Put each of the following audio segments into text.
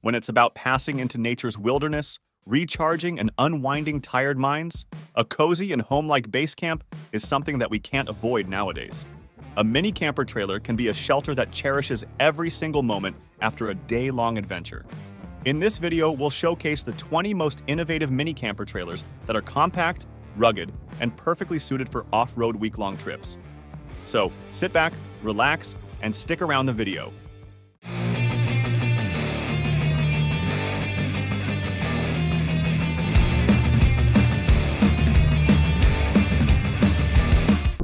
When it's about passing into nature's wilderness, recharging and unwinding tired minds, a cozy and home-like base camp is something that we can't avoid nowadays. A mini camper trailer can be a shelter that cherishes every single moment after a day-long adventure. In this video, we'll showcase the 20 most innovative mini camper trailers that are compact, rugged, and perfectly suited for off-road week-long trips. So sit back, relax, and stick around the video.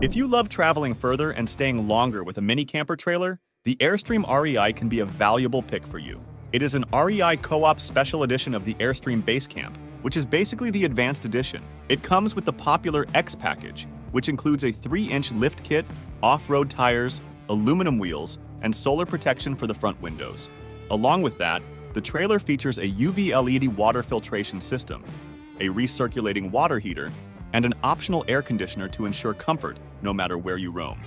If you love traveling further and staying longer with a mini camper trailer, the Airstream REI can be a valuable pick for you. It is an REI Co-op special edition of the Airstream Base Camp, which is basically the advanced edition. It comes with the popular X package, which includes a 3-inch lift kit, off-road tires, aluminum wheels, and solar protection for the front windows. Along with that, the trailer features a UV LED water filtration system, a recirculating water heater, and an optional air conditioner to ensure comfort no matter where you roam.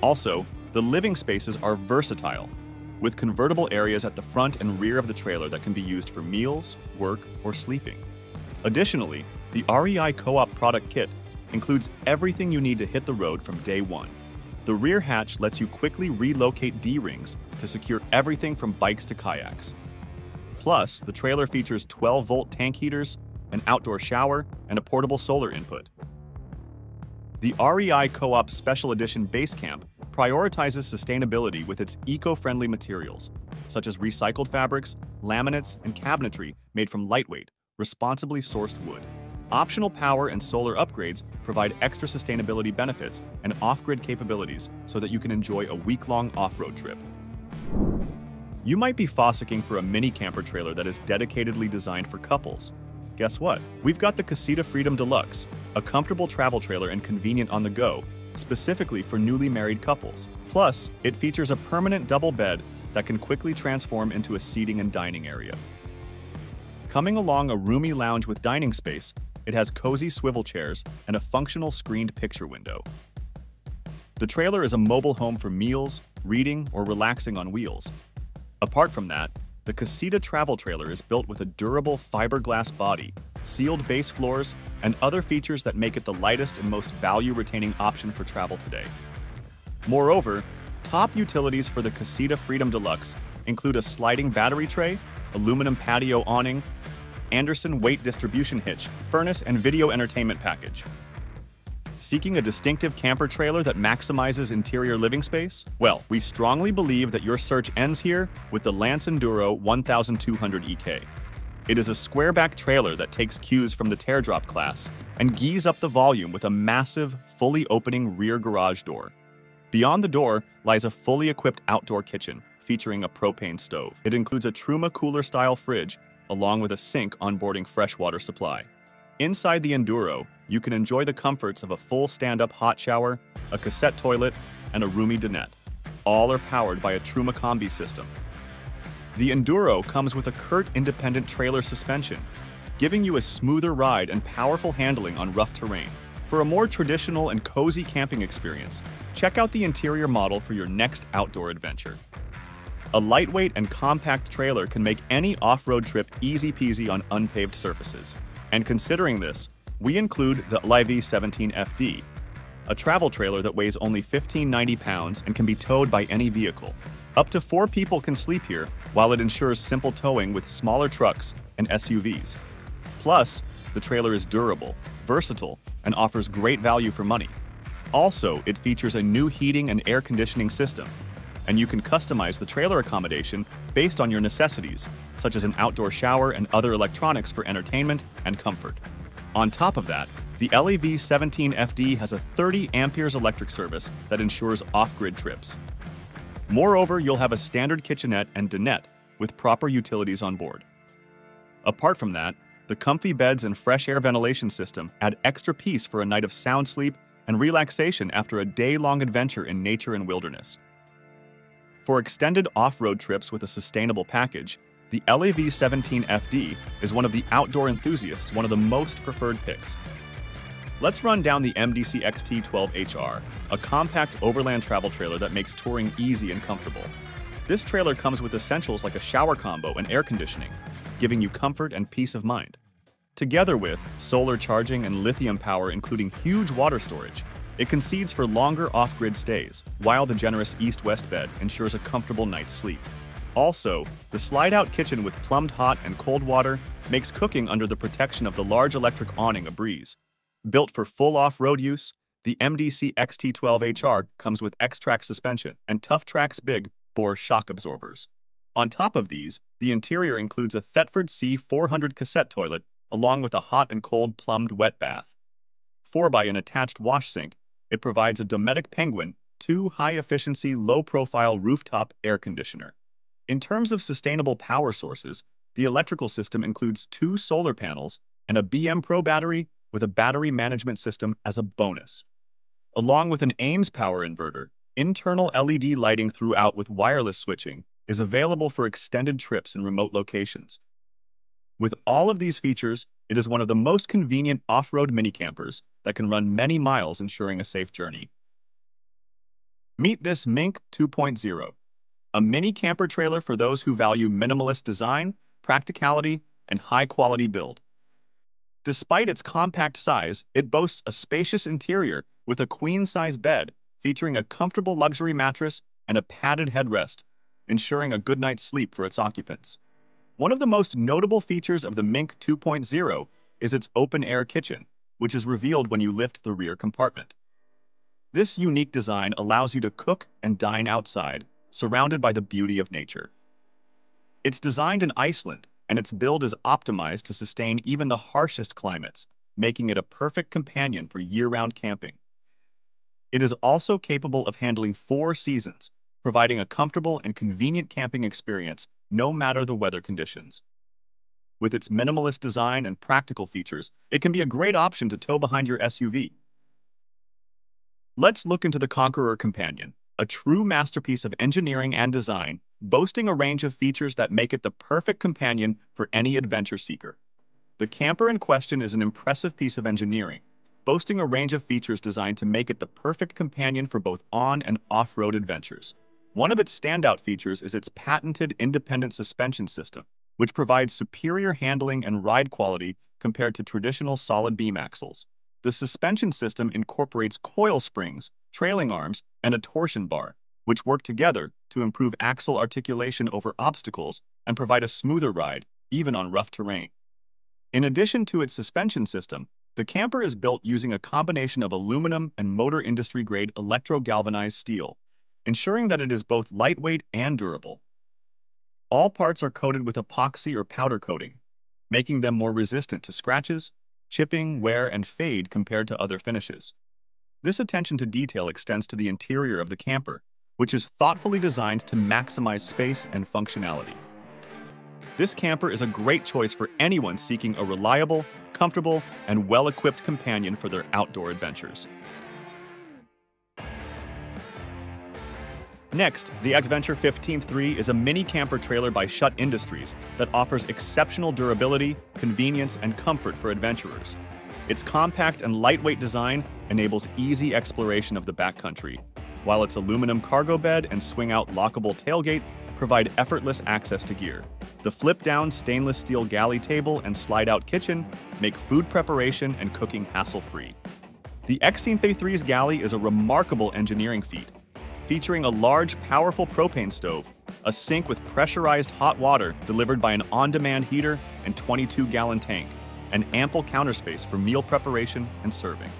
Also, the living spaces are versatile, with convertible areas at the front and rear of the trailer that can be used for meals, work, or sleeping. Additionally, the REI Co-op product kit includes everything you need to hit the road from day one. The rear hatch lets you quickly relocate D-rings to secure everything from bikes to kayaks. Plus, the trailer features 12-volt tank heaters, an outdoor shower, and a portable solar input. The REI Co-op Special Edition Base Camp prioritizes sustainability with its eco-friendly materials, such as recycled fabrics, laminates, and cabinetry made from lightweight, responsibly sourced wood. Optional power and solar upgrades provide extra sustainability benefits and off-grid capabilities so that you can enjoy a week-long off-road trip. You might be fossicking for a mini camper trailer that is dedicatedly designed for couples, Guess what? We've got the Casita Freedom Deluxe, a comfortable travel trailer and convenient on the go, specifically for newly married couples. Plus, it features a permanent double bed that can quickly transform into a seating and dining area. Coming along a roomy lounge with dining space, it has cozy swivel chairs and a functional screened picture window. The trailer is a mobile home for meals, reading, or relaxing on wheels. Apart from that, the Casita travel trailer is built with a durable fiberglass body, sealed base floors, and other features that make it the lightest and most value-retaining option for travel today. Moreover, top utilities for the Casita Freedom Deluxe include a sliding battery tray, aluminum patio awning, Anderson weight distribution hitch, furnace, and video entertainment package. Seeking a distinctive camper trailer that maximizes interior living space? Well, we strongly believe that your search ends here with the Lance Enduro 1200 EK. It is a squareback trailer that takes cues from the teardrop class and gees up the volume with a massive, fully opening rear garage door. Beyond the door lies a fully equipped outdoor kitchen featuring a propane stove. It includes a Truma cooler-style fridge along with a sink onboarding freshwater supply. Inside the Enduro, you can enjoy the comforts of a full stand-up hot shower, a cassette toilet, and a roomy dinette. All are powered by a Truma Combi system. The Enduro comes with a CURT independent trailer suspension, giving you a smoother ride and powerful handling on rough terrain. For a more traditional and cozy camping experience, check out the interior model for your next outdoor adventure. A lightweight and compact trailer can make any off-road trip easy peasy on unpaved surfaces. And considering this, we include the Livy 17FD, a travel trailer that weighs only 1590 pounds and can be towed by any vehicle. Up to four people can sleep here, while it ensures simple towing with smaller trucks and SUVs. Plus, the trailer is durable, versatile, and offers great value for money. Also, it features a new heating and air conditioning system, and you can customize the trailer accommodation based on your necessities, such as an outdoor shower and other electronics for entertainment and comfort. On top of that, the LAV 17FD has a 30 amperes electric service that ensures off-grid trips. Moreover, you'll have a standard kitchenette and dinette with proper utilities on board. Apart from that, the comfy beds and fresh air ventilation system add extra peace for a night of sound sleep and relaxation after a day-long adventure in nature and wilderness. For extended off-road trips with a sustainable package, the LAV-17FD is one of the outdoor enthusiasts' one of the most preferred picks. Let's run down the MDC XT12HR, a compact overland travel trailer that makes touring easy and comfortable. This trailer comes with essentials like a shower combo and air conditioning, giving you comfort and peace of mind. Together with solar charging and lithium power including huge water storage, it concedes for longer off-grid stays, while the generous east-west bed ensures a comfortable night's sleep. Also, the slide-out kitchen with plumbed hot and cold water makes cooking under the protection of the large electric awning a breeze. Built for full off-road use, the MDC XT12HR comes with X-Track suspension and Tough-Trax big bore shock absorbers. On top of these, the interior includes a Thetford C400 cassette toilet along with a hot and cold plumbed wet bath. 4 by an attached wash sink, it provides a Dometic Penguin 2 high-efficiency, low-profile rooftop air conditioner. In terms of sustainable power sources, the electrical system includes two solar panels and a BM Pro battery with a battery management system as a bonus. Along with an Ames power inverter, internal LED lighting throughout with wireless switching is available for extended trips in remote locations. With all of these features, it is one of the most convenient off-road minicampers that can run many miles ensuring a safe journey. Meet this Mink 2.0, a mini camper trailer for those who value minimalist design, practicality, and high-quality build. Despite its compact size, it boasts a spacious interior with a queen-size bed featuring a comfortable luxury mattress and a padded headrest, ensuring a good night's sleep for its occupants. One of the most notable features of the Mink 2.0 is its open-air kitchen, which is revealed when you lift the rear compartment. This unique design allows you to cook and dine outside, surrounded by the beauty of nature. It's designed in Iceland, and its build is optimized to sustain even the harshest climates, making it a perfect companion for year-round camping. It is also capable of handling four seasons, providing a comfortable and convenient camping experience no matter the weather conditions. With its minimalist design and practical features, it can be a great option to tow behind your SUV. Let's look into the Conqueror Companion, a true masterpiece of engineering and design, boasting a range of features that make it the perfect companion for any adventure seeker. The camper in question is an impressive piece of engineering, boasting a range of features designed to make it the perfect companion for both on and off-road adventures. One of its standout features is its patented independent suspension system, which provides superior handling and ride quality compared to traditional solid beam axles. The suspension system incorporates coil springs, trailing arms, and a torsion bar, which work together to improve axle articulation over obstacles and provide a smoother ride, even on rough terrain. In addition to its suspension system, the camper is built using a combination of aluminum and motor industry-grade electro-galvanized steel, ensuring that it is both lightweight and durable. All parts are coated with epoxy or powder coating, making them more resistant to scratches, chipping, wear, and fade compared to other finishes. This attention to detail extends to the interior of the camper, which is thoughtfully designed to maximize space and functionality. This camper is a great choice for anyone seeking a reliable, comfortable, and well-equipped companion for their outdoor adventures. Next, the X-Venture 15.3 is a mini camper trailer by Schutt Industries that offers exceptional durability, convenience, and comfort for adventurers. Its compact and lightweight design enables easy exploration of the backcountry, while its aluminum cargo bed and swing-out lockable tailgate provide effortless access to gear. The flip-down stainless steel galley table and slide-out kitchen make food preparation and cooking hassle-free. The X-3's galley is a remarkable engineering feat, featuring a large, powerful propane stove, a sink with pressurized hot water delivered by an on-demand heater and 22-gallon tank, and ample counter space for meal preparation and serving.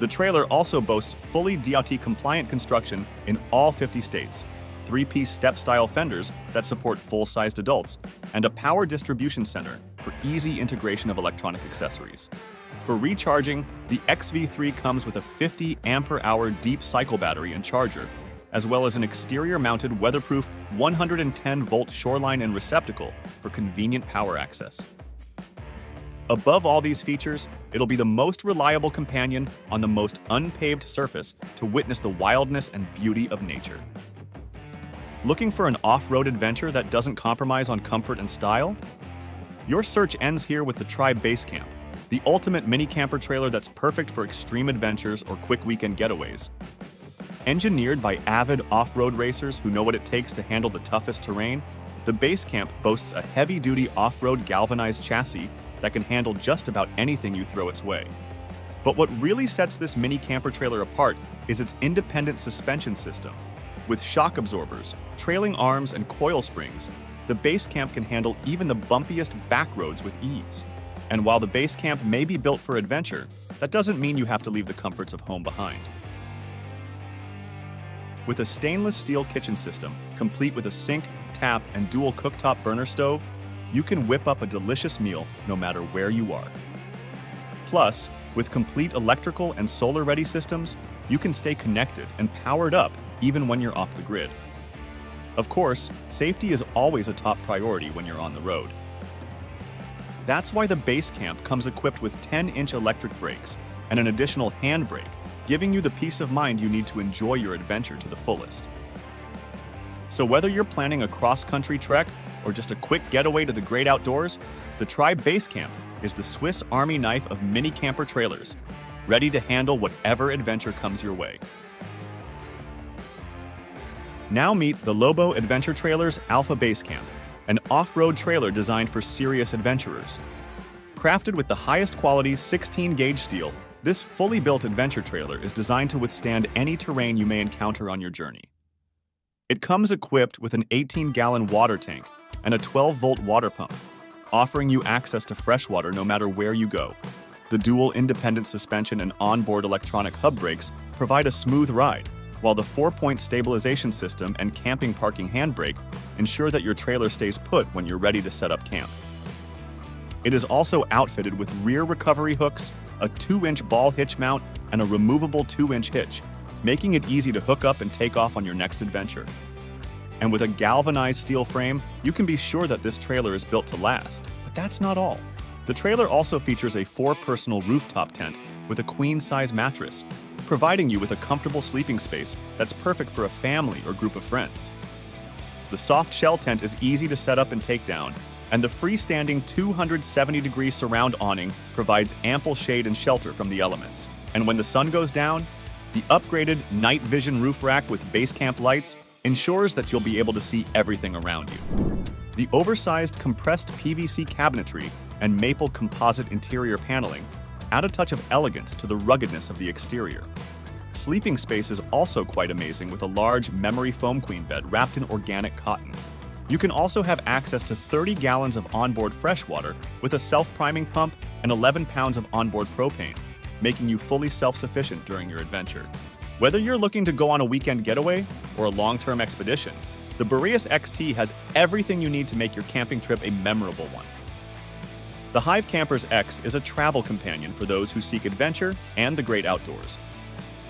The trailer also boasts fully DOT-compliant construction in all 50 states, three-piece step-style fenders that support full-sized adults, and a power distribution center for easy integration of electronic accessories. For recharging, the XV3 comes with a 50 ampere-hour deep cycle battery and charger, as well as an exterior-mounted weatherproof 110-volt shoreline and receptacle for convenient power access. Above all these features, it'll be the most reliable companion on the most unpaved surface to witness the wildness and beauty of nature. Looking for an off-road adventure that doesn't compromise on comfort and style? Your search ends here with the Tribe Base Camp, the ultimate mini camper trailer that's perfect for extreme adventures or quick weekend getaways. Engineered by avid off-road racers who know what it takes to handle the toughest terrain, the Basecamp boasts a heavy-duty off-road galvanized chassis that can handle just about anything you throw its way. But what really sets this mini camper trailer apart is its independent suspension system. With shock absorbers, trailing arms, and coil springs, the Basecamp can handle even the bumpiest back roads with ease. And while the Basecamp may be built for adventure, that doesn't mean you have to leave the comforts of home behind. With a stainless steel kitchen system, complete with a sink, tap, and dual cooktop burner stove, you can whip up a delicious meal no matter where you are. Plus, with complete electrical and solar-ready systems, you can stay connected and powered up even when you're off the grid. Of course, safety is always a top priority when you're on the road. That's why the Basecamp comes equipped with 10-inch electric brakes and an additional handbrake, giving you the peace of mind you need to enjoy your adventure to the fullest. So whether you're planning a cross-country trek or just a quick getaway to the great outdoors, the Tribe Base Camp is the Swiss Army knife of mini camper trailers, ready to handle whatever adventure comes your way. Now meet the Lobo Adventure Trailers Alpha Base Camp, an off-road trailer designed for serious adventurers. Crafted with the highest quality 16-gauge steel, this fully built adventure trailer is designed to withstand any terrain you may encounter on your journey. It comes equipped with an 18-gallon water tank and a 12-volt water pump, offering you access to fresh water no matter where you go. The dual independent suspension and onboard electronic hub brakes provide a smooth ride, while the four-point stabilization system and camping parking handbrake ensure that your trailer stays put when you're ready to set up camp. It is also outfitted with rear recovery hooks, a 2-inch ball hitch mount, and a removable 2-inch hitch, making it easy to hook up and take off on your next adventure. And with a galvanized steel frame, you can be sure that this trailer is built to last. But that's not all. The trailer also features a four-personal rooftop tent with a queen-size mattress, providing you with a comfortable sleeping space that's perfect for a family or group of friends. The soft shell tent is easy to set up and take down, and the freestanding 270-degree surround awning provides ample shade and shelter from the elements. And when the sun goes down, the upgraded night vision roof rack with Basecamp lights ensures that you'll be able to see everything around you. The oversized compressed PVC cabinetry and maple composite interior paneling add a touch of elegance to the ruggedness of the exterior. Sleeping space is also quite amazing with a large memory foam queen bed wrapped in organic cotton. You can also have access to 30 gallons of onboard fresh water with a self-priming pump and 11 pounds of onboard propane, making you fully self-sufficient during your adventure. Whether you're looking to go on a weekend getaway or a long-term expedition, the Boreas XT has everything you need to make your camping trip a memorable one. The Hive Campers X is a travel companion for those who seek adventure and the great outdoors.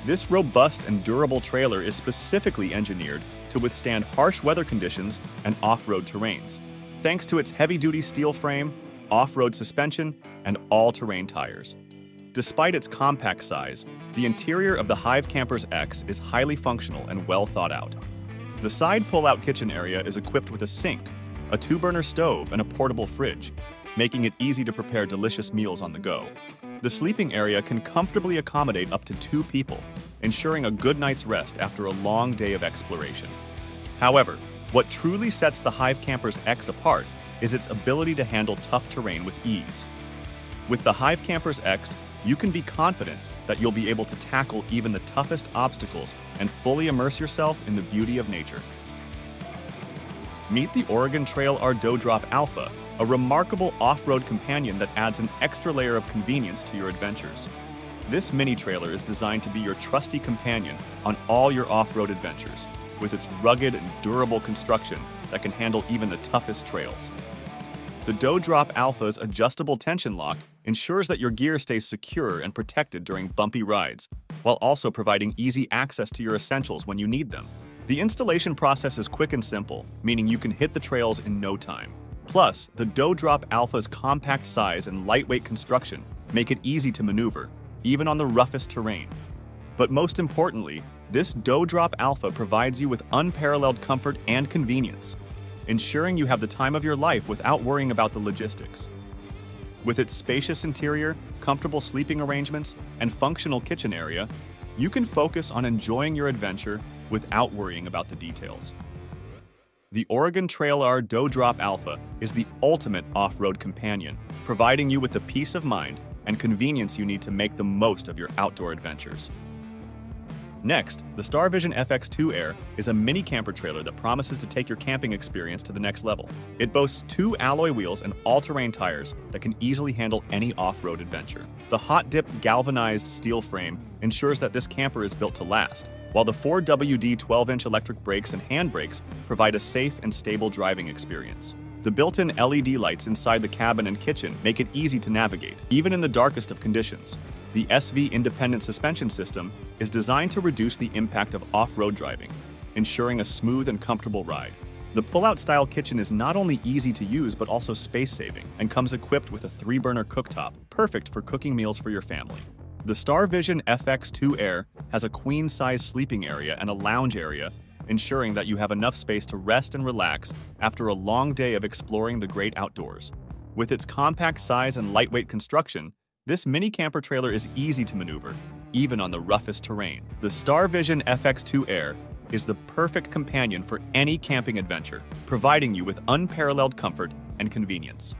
This robust and durable trailer is specifically engineered to withstand harsh weather conditions and off-road terrains, thanks to its heavy-duty steel frame, off-road suspension, and all-terrain tires. Despite its compact size, the interior of the Hive Campers X is highly functional and well thought out. The side pull-out kitchen area is equipped with a sink, a two-burner stove, and a portable fridge, making it easy to prepare delicious meals on the go. The sleeping area can comfortably accommodate up to two people, ensuring a good night's rest after a long day of exploration. However, what truly sets the Hive Campers X apart is its ability to handle tough terrain with ease. With the Hive Campers X, you can be confident that you'll be able to tackle even the toughest obstacles and fully immerse yourself in the beauty of nature. Meet the Oregon Trail R-Doe-Drop Alpha, a remarkable off-road companion that adds an extra layer of convenience to your adventures. This mini trailer is designed to be your trusty companion on all your off-road adventures, with its rugged and durable construction that can handle even the toughest trails. The Doe-Drop Alpha's adjustable tension lock ensures that your gear stays secure and protected during bumpy rides, while also providing easy access to your essentials when you need them. The installation process is quick and simple, meaning you can hit the trails in no time. Plus, the Doe-Drop Alpha's compact size and lightweight construction make it easy to maneuver, even on the roughest terrain. But most importantly, this Doe-Drop Alpha provides you with unparalleled comfort and convenience, ensuring you have the time of your life without worrying about the logistics. With its spacious interior, comfortable sleeping arrangements, and functional kitchen area, you can focus on enjoying your adventure without worrying about the details. The Oregon Trail R Doe Drop Alpha is the ultimate off-road companion, providing you with the peace of mind and convenience you need to make the most of your outdoor adventures. Next, the Starvision FX2 Air is a mini camper trailer that promises to take your camping experience to the next level. It boasts two alloy wheels and all-terrain tires that can easily handle any off-road adventure. The hot dip galvanized steel frame ensures that this camper is built to last, while the 4WD 12-inch electric brakes and handbrakes provide a safe and stable driving experience. The built-in LED lights inside the cabin and kitchen make it easy to navigate, even in the darkest of conditions. The SV independent suspension system is designed to reduce the impact of off-road driving, ensuring a smooth and comfortable ride. The pull-out style kitchen is not only easy to use but also space-saving and comes equipped with a three-burner cooktop, perfect for cooking meals for your family. The Starvision FX2 Air has a queen-size sleeping area and a lounge area, ensuring that you have enough space to rest and relax after a long day of exploring the great outdoors. With its compact size and lightweight construction, this mini camper trailer is easy to maneuver, even on the roughest terrain. The Starvision FX2 Air is the perfect companion for any camping adventure, providing you with unparalleled comfort and convenience.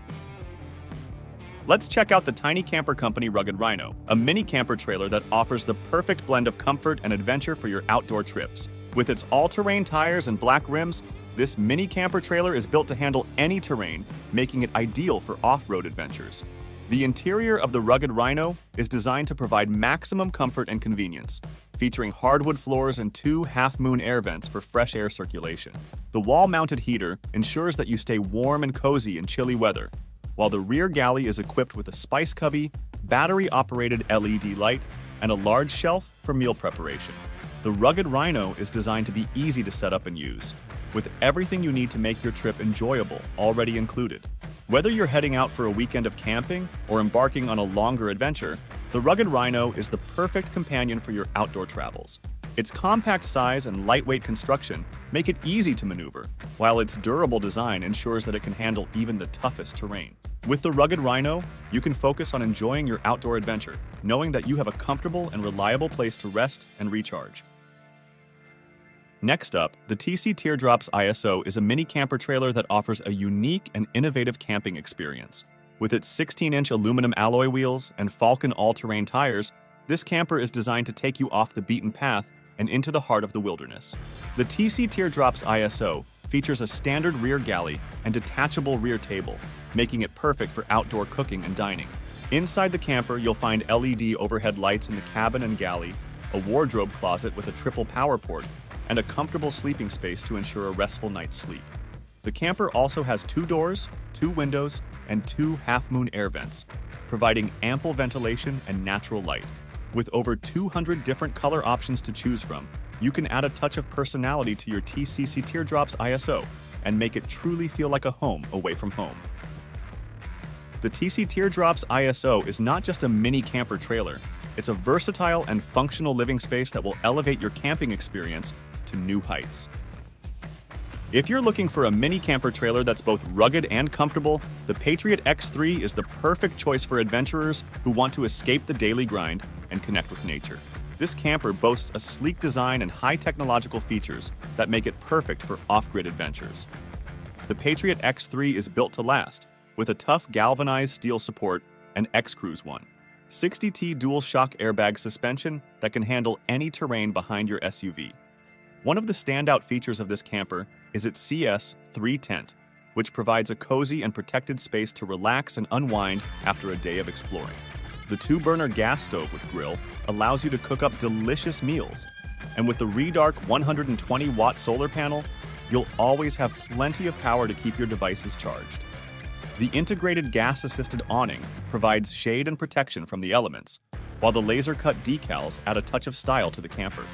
Let's check out the Tiny Camper Company Rugged Rhino, a mini camper trailer that offers the perfect blend of comfort and adventure for your outdoor trips. With its all-terrain tires and black rims, this mini camper trailer is built to handle any terrain, making it ideal for off-road adventures. The interior of the Rugged Rhino is designed to provide maximum comfort and convenience, featuring hardwood floors and two half-moon air vents for fresh air circulation. The wall-mounted heater ensures that you stay warm and cozy in chilly weather, while the rear galley is equipped with a spice cubby, battery-operated LED light, and a large shelf for meal preparation. The Rugged Rhino is designed to be easy to set up and use, with everything you need to make your trip enjoyable already included. Whether you're heading out for a weekend of camping or embarking on a longer adventure, the Rugged Rhino is the perfect companion for your outdoor travels. Its compact size and lightweight construction make it easy to maneuver, while its durable design ensures that it can handle even the toughest terrain. With the Rugged Rhino, you can focus on enjoying your outdoor adventure, knowing that you have a comfortable and reliable place to rest and recharge. Next up, the TC Teardrops ISO is a mini camper trailer that offers a unique and innovative camping experience. With its 16-inch aluminum alloy wheels and Falken all-terrain tires, this camper is designed to take you off the beaten path and into the heart of the wilderness. The TC Teardrops ISO features a standard rear galley and detachable rear table, making it perfect for outdoor cooking and dining. Inside the camper, you'll find LED overhead lights in the cabin and galley, a wardrobe closet with a triple power port, and a comfortable sleeping space to ensure a restful night's sleep. The camper also has two doors, two windows, and two half-moon air vents, providing ample ventilation and natural light. With over 200 different color options to choose from, you can add a touch of personality to your TCC Teardrops ISO and make it truly feel like a home away from home. The TC Teardrops ISO is not just a mini camper trailer, it's a versatile and functional living space that will elevate your camping experience to new heights. If you're looking for a mini camper trailer that's both rugged and comfortable, the Patriot X3 is the perfect choice for adventurers who want to escape the daily grind and connect with nature. This camper boasts a sleek design and high technological features that make it perfect for off-grid adventures. The Patriot X3 is built to last, with a tough galvanized steel support and X-Cruise one. 60T dual shock airbag suspension that can handle any terrain behind your SUV. One of the standout features of this camper is its CS3 tent, which provides a cozy and protected space to relax and unwind after a day of exploring. The two-burner gas stove with grill allows you to cook up delicious meals, and with the Redarc 120-watt solar panel, you'll always have plenty of power to keep your devices charged. The integrated gas-assisted awning provides shade and protection from the elements, while the laser-cut decals add a touch of style to the camper.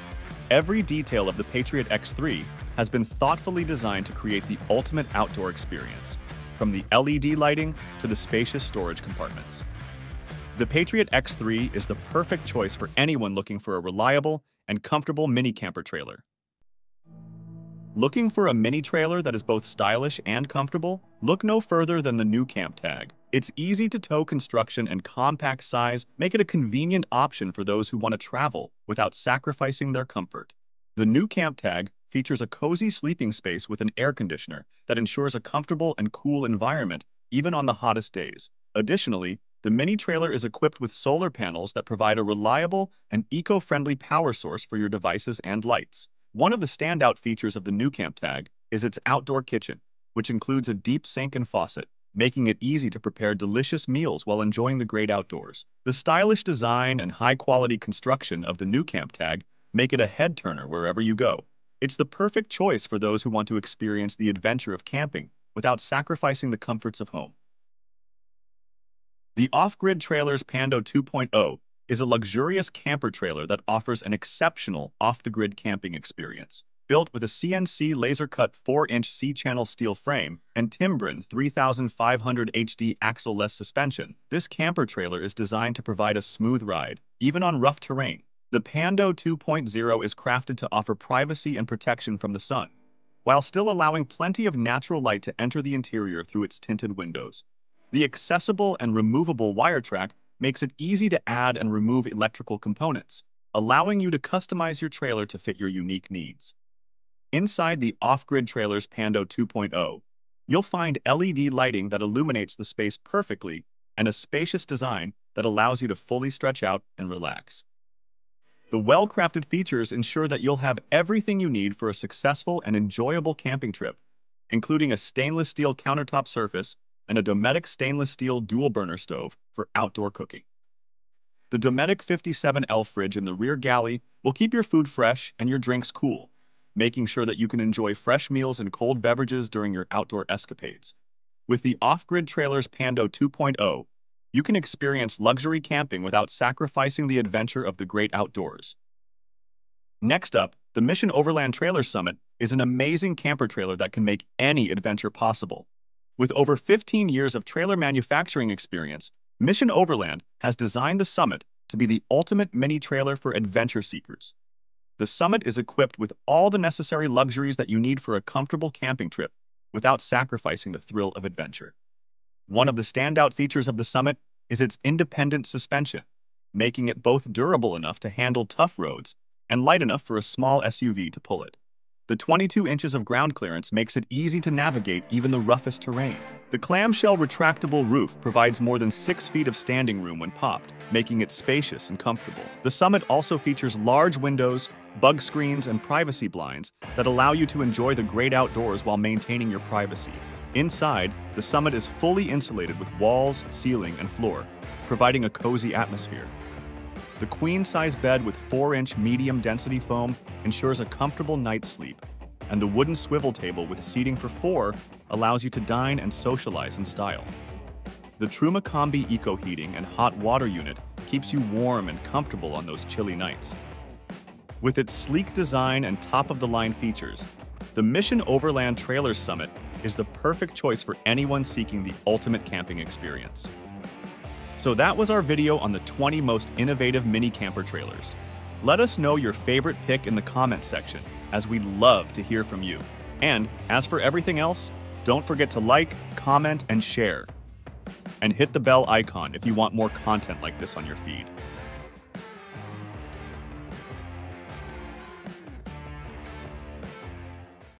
Every detail of the Patriot X3 has been thoughtfully designed to create the ultimate outdoor experience, from the LED lighting to the spacious storage compartments. The Patriot X3 is the perfect choice for anyone looking for a reliable and comfortable mini camper trailer. Looking for a mini trailer that is both stylish and comfortable? Look no further than the nuCamp TAG. Its easy-to-tow construction and compact size make it a convenient option for those who want to travel without sacrificing their comfort. The nuCamp TAG features a cozy sleeping space with an air conditioner that ensures a comfortable and cool environment even on the hottest days. Additionally, the mini trailer is equipped with solar panels that provide a reliable and eco-friendly power source for your devices and lights. One of the standout features of the nuCamp TAG is its outdoor kitchen, which includes a deep sink and faucet, making it easy to prepare delicious meals while enjoying the great outdoors. The stylish design and high-quality construction of the nuCamp TAG make it a head-turner wherever you go. It's the perfect choice for those who want to experience the adventure of camping without sacrificing the comforts of home. The Off-Grid Trailers Pando 2.0 is a luxurious camper trailer that offers an exceptional off-the-grid camping experience. Built with a CNC laser-cut 4-inch C-channel steel frame and Timbren 3500 HD axle-less suspension, this camper trailer is designed to provide a smooth ride, even on rough terrain. The Pando 2.0 is crafted to offer privacy and protection from the sun, while still allowing plenty of natural light to enter the interior through its tinted windows. The accessible and removable wire track makes it easy to add and remove electrical components, allowing you to customize your trailer to fit your unique needs. Inside the off-grid trailer's Pando 2.0, you'll find LED lighting that illuminates the space perfectly and a spacious design that allows you to fully stretch out and relax. The well-crafted features ensure that you'll have everything you need for a successful and enjoyable camping trip, including a stainless steel countertop surface and a Dometic stainless steel dual burner stove for outdoor cooking. The Dometic 57L fridge in the rear galley will keep your food fresh and your drinks cool, making sure that you can enjoy fresh meals and cold beverages during your outdoor escapades. With the off-grid trailer's Pando 2.0, you can experience luxury camping without sacrificing the adventure of the great outdoors. Next up, the Mission Overland Trailer Summit is an amazing camper trailer that can make any adventure possible. With over 15 years of trailer manufacturing experience, Mission Overland has designed the Summit to be the ultimate mini trailer for adventure seekers. The Summit is equipped with all the necessary luxuries that you need for a comfortable camping trip without sacrificing the thrill of adventure. One of the standout features of the Summit is its independent suspension, making it both durable enough to handle tough roads and light enough for a small SUV to pull it. The 22 inches of ground clearance makes it easy to navigate even the roughest terrain. The clamshell retractable roof provides more than 6 feet of standing room when popped, making it spacious and comfortable. The Summit also features large windows, bug screens, and privacy blinds that allow you to enjoy the great outdoors while maintaining your privacy. Inside, the Summit is fully insulated with walls, ceiling, and floor, providing a cozy atmosphere. The queen-size bed with 4-inch medium-density foam ensures a comfortable night's sleep, and the wooden swivel table with seating for four allows you to dine and socialize in style. The Truma Combi Eco Heating and Hot Water Unit keeps you warm and comfortable on those chilly nights. With its sleek design and top-of-the-line features, the Mission Overland Trailer Summit is the perfect choice for anyone seeking the ultimate camping experience. So that was our video on the 20 most innovative mini camper trailers. Let us know your favorite pick in the comments section, as we'd love to hear from you. And as for everything else, don't forget to like, comment, and share. And hit the bell icon if you want more content like this on your feed.